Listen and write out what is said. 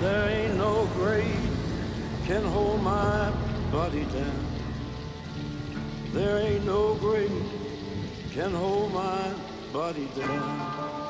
There ain't no grave can hold my body down. There ain't no grave can hold my body down.